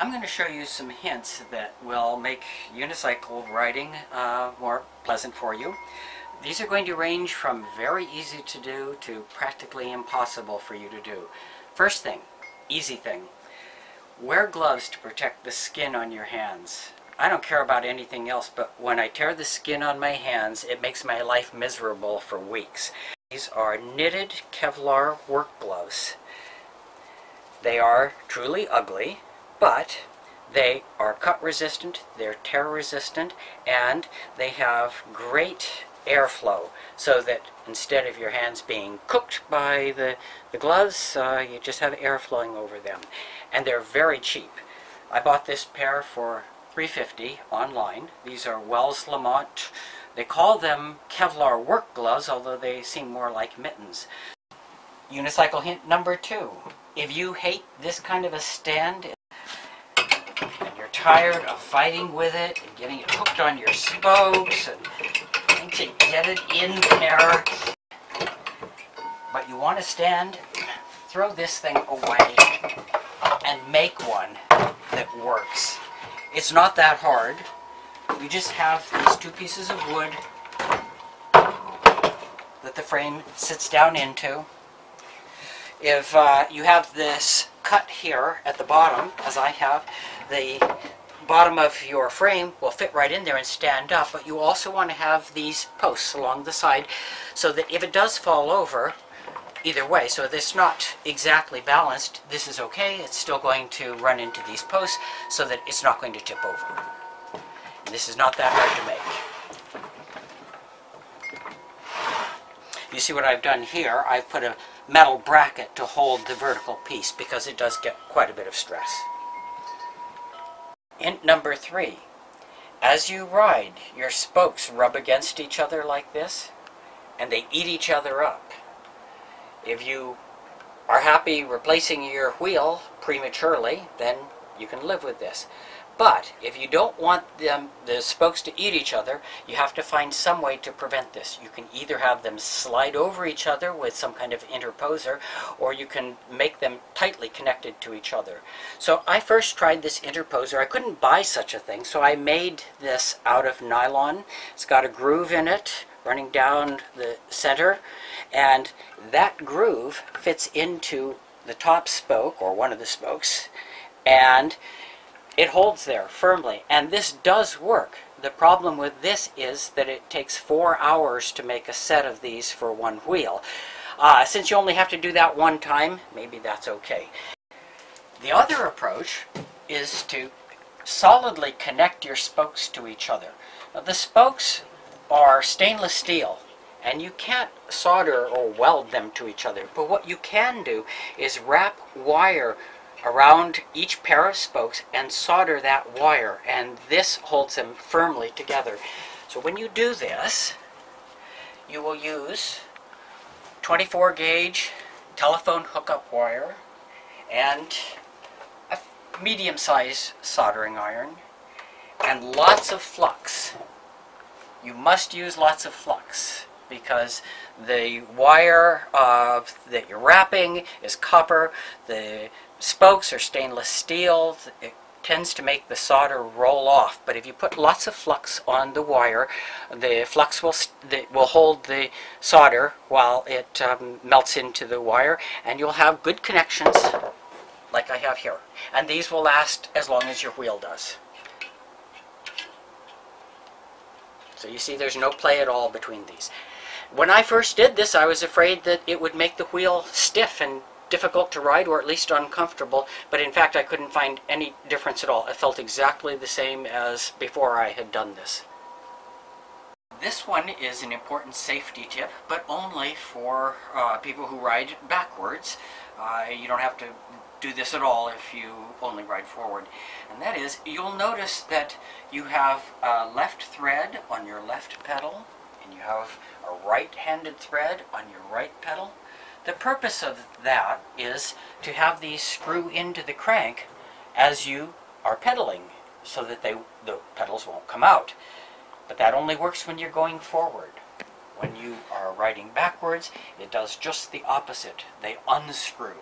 I'm going to show you some hints that will make unicycle riding uh, more pleasant for you. These are going to range from very easy to do to practically impossible for you to do. First thing, easy thing, wear gloves to protect the skin on your hands. I don't care about anything else, but when I tear the skin on my hands, it makes my life miserable for weeks. These are knitted Kevlar work gloves. They are truly ugly, but they are cut resistant, they're tear resistant, and they have great airflow so that instead of your hands being cooked by the, the gloves, uh, you just have air flowing over them. And they're very cheap. I bought this pair for 350 online. These are Wells Lamont. They call them Kevlar work gloves, although they seem more like mittens. Unicycle hint number two. If you hate this kind of a stand tired of fighting with it and getting it hooked on your spokes and trying to get it in there, but you want to stand, throw this thing away and make one that works. It's not that hard. You just have these two pieces of wood that the frame sits down into. If uh, you have this cut here at the bottom, as I have, the bottom of your frame will fit right in there and stand up, but you also want to have these posts along the side so that if it does fall over, either way, so it's not exactly balanced, this is okay, it's still going to run into these posts so that it's not going to tip over. And this is not that hard to make. You see what I've done here? I've put a metal bracket to hold the vertical piece because it does get quite a bit of stress. Hint number three. As you ride, your spokes rub against each other like this, and they eat each other up. If you are happy replacing your wheel prematurely, then you can live with this. But if you don't want them, the spokes to eat each other, you have to find some way to prevent this. You can either have them slide over each other with some kind of interposer, or you can make them tightly connected to each other. So I first tried this interposer. I couldn't buy such a thing, so I made this out of nylon. It's got a groove in it running down the center, and that groove fits into the top spoke, or one of the spokes, and it holds there firmly, and this does work. The problem with this is that it takes four hours to make a set of these for one wheel. Uh, since you only have to do that one time, maybe that's okay. The other approach is to solidly connect your spokes to each other. Now, the spokes are stainless steel, and you can't solder or weld them to each other. But what you can do is wrap wire around each pair of spokes and solder that wire and this holds them firmly together. So when you do this, you will use 24 gauge telephone hookup wire and a medium-sized soldering iron and lots of flux. You must use lots of flux because the wire uh, that you're wrapping is copper, the spokes are stainless steel. It tends to make the solder roll off, but if you put lots of flux on the wire, the flux will, will hold the solder while it um, melts into the wire, and you'll have good connections like I have here. And these will last as long as your wheel does. So you see there's no play at all between these. When I first did this, I was afraid that it would make the wheel stiff and difficult to ride or at least uncomfortable, but in fact I couldn't find any difference at all. It felt exactly the same as before I had done this. This one is an important safety tip, but only for uh, people who ride backwards. Uh, you don't have to do this at all if you only ride forward. And that is, you'll notice that you have a left thread on your left pedal, and you have a right-handed thread on your right pedal. The purpose of that is to have these screw into the crank as you are pedaling so that they, the pedals won't come out. But that only works when you're going forward. When you are riding backwards, it does just the opposite. They unscrew.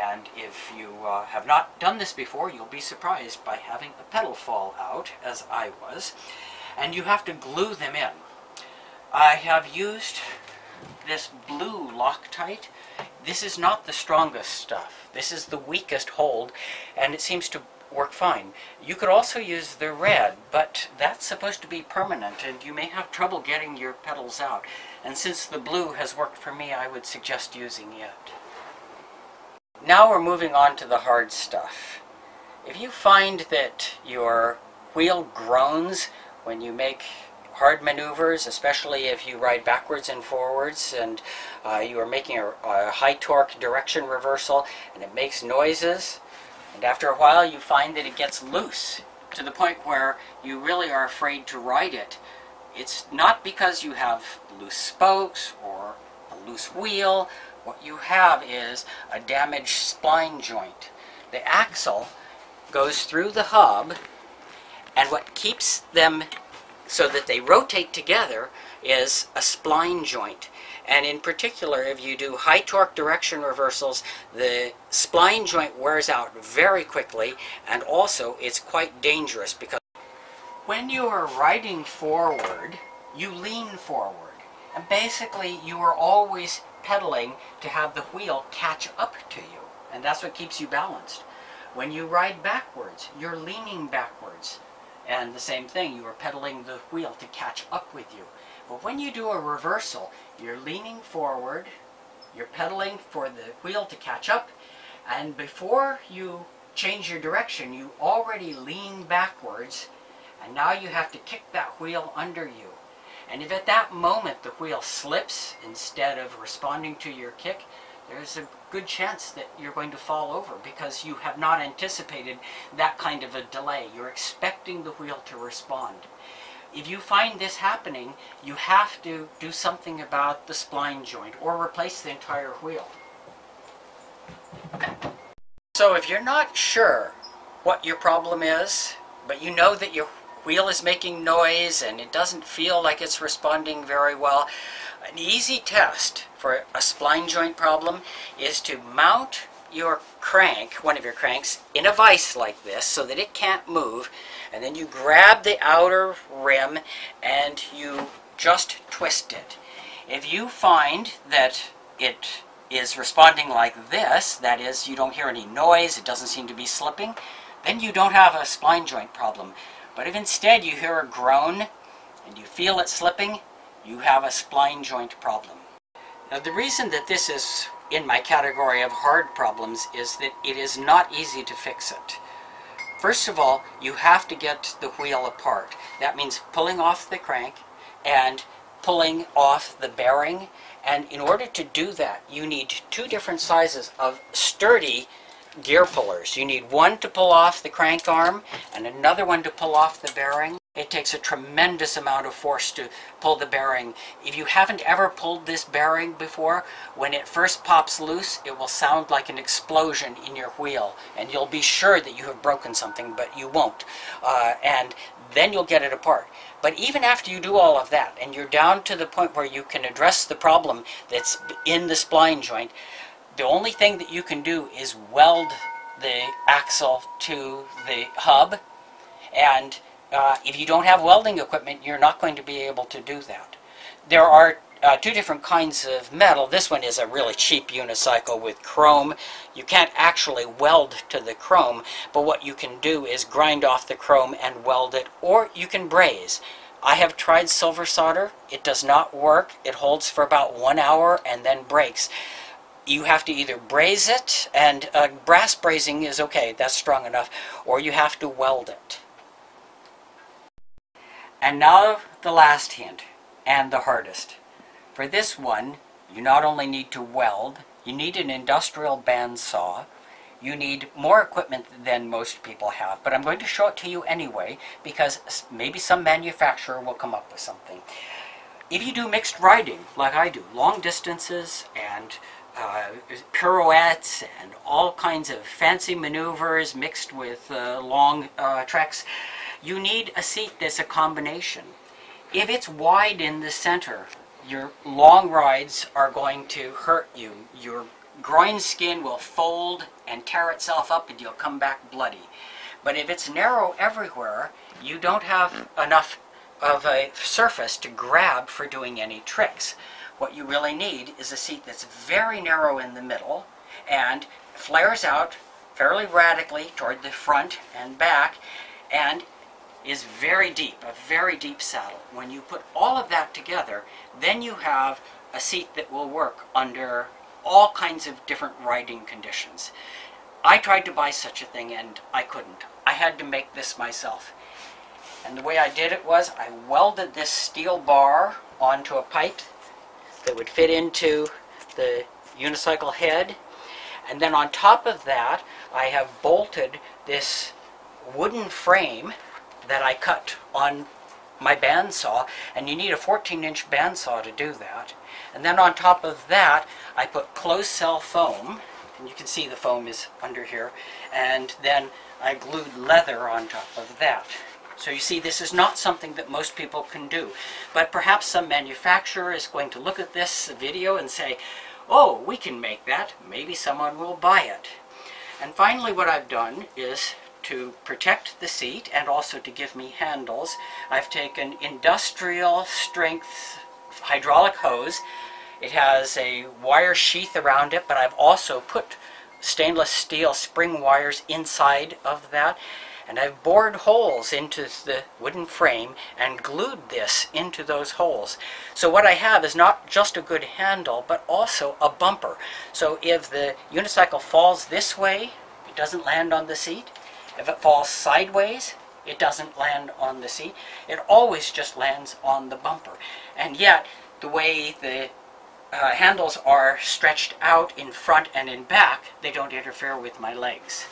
And if you uh, have not done this before, you'll be surprised by having a pedal fall out, as I was. And you have to glue them in. I have used this blue Loctite. This is not the strongest stuff. This is the weakest hold, and it seems to work fine. You could also use the red, but that's supposed to be permanent, and you may have trouble getting your pedals out. And since the blue has worked for me, I would suggest using it. Now we're moving on to the hard stuff. If you find that your wheel groans when you make hard maneuvers, especially if you ride backwards and forwards and uh, you are making a, a high torque direction reversal and it makes noises, and after a while you find that it gets loose to the point where you really are afraid to ride it. It's not because you have loose spokes or a loose wheel what you have is a damaged spline joint. The axle goes through the hub, and what keeps them so that they rotate together is a spline joint. And in particular, if you do high torque direction reversals, the spline joint wears out very quickly, and also it's quite dangerous because when you are riding forward, you lean forward. And basically, you are always pedaling to have the wheel catch up to you. And that's what keeps you balanced. When you ride backwards, you're leaning backwards. And the same thing, you are pedaling the wheel to catch up with you. But when you do a reversal, you're leaning forward, you're pedaling for the wheel to catch up, and before you change your direction, you already lean backwards, and now you have to kick that wheel under you. And if at that moment the wheel slips instead of responding to your kick, there's a good chance that you're going to fall over because you have not anticipated that kind of a delay. You're expecting the wheel to respond. If you find this happening, you have to do something about the spline joint or replace the entire wheel. So if you're not sure what your problem is, but you know that your wheel is making noise and it doesn't feel like it's responding very well. An easy test for a spline joint problem is to mount your crank, one of your cranks, in a vise like this so that it can't move and then you grab the outer rim and you just twist it. If you find that it is responding like this, that is, you don't hear any noise, it doesn't seem to be slipping, then you don't have a spline joint problem. But if instead you hear a groan and you feel it slipping, you have a spline joint problem. Now the reason that this is in my category of hard problems is that it is not easy to fix it. First of all, you have to get the wheel apart. That means pulling off the crank and pulling off the bearing. And in order to do that, you need two different sizes of sturdy gear pullers. You need one to pull off the crank arm and another one to pull off the bearing. It takes a tremendous amount of force to pull the bearing. If you haven't ever pulled this bearing before, when it first pops loose, it will sound like an explosion in your wheel. And you'll be sure that you have broken something, but you won't. Uh, and then you'll get it apart. But even after you do all of that, and you're down to the point where you can address the problem that's in the spline joint, the only thing that you can do is weld the axle to the hub and uh, if you don't have welding equipment you're not going to be able to do that. There are uh, two different kinds of metal. This one is a really cheap unicycle with chrome. You can't actually weld to the chrome, but what you can do is grind off the chrome and weld it, or you can braze. I have tried silver solder. It does not work. It holds for about one hour and then breaks you have to either braze it, and uh, brass brazing is okay, that's strong enough, or you have to weld it. And now the last hint, and the hardest. For this one, you not only need to weld, you need an industrial bandsaw, you need more equipment than most people have, but I'm going to show it to you anyway, because maybe some manufacturer will come up with something. If you do mixed riding, like I do, long distances and uh, pirouettes and all kinds of fancy maneuvers mixed with uh, long uh, treks, you need a seat that's a combination. If it's wide in the center, your long rides are going to hurt you. Your groin skin will fold and tear itself up and you'll come back bloody. But if it's narrow everywhere, you don't have enough of a surface to grab for doing any tricks. What you really need is a seat that's very narrow in the middle and flares out fairly radically toward the front and back and is very deep, a very deep saddle. When you put all of that together, then you have a seat that will work under all kinds of different riding conditions. I tried to buy such a thing and I couldn't. I had to make this myself. And the way I did it was I welded this steel bar onto a pipe that would fit into the unicycle head. And then on top of that, I have bolted this wooden frame that I cut on my bandsaw, and you need a 14 inch bandsaw to do that. And then on top of that, I put closed cell foam, and you can see the foam is under here, and then I glued leather on top of that. So you see, this is not something that most people can do. But perhaps some manufacturer is going to look at this video and say, oh, we can make that. Maybe someone will buy it. And finally what I've done is to protect the seat and also to give me handles, I've taken industrial strength hydraulic hose. It has a wire sheath around it, but I've also put stainless steel spring wires inside of that. And I've bored holes into the wooden frame and glued this into those holes. So what I have is not just a good handle, but also a bumper. So if the unicycle falls this way, it doesn't land on the seat. If it falls sideways, it doesn't land on the seat. It always just lands on the bumper. And yet, the way the uh, handles are stretched out in front and in back, they don't interfere with my legs.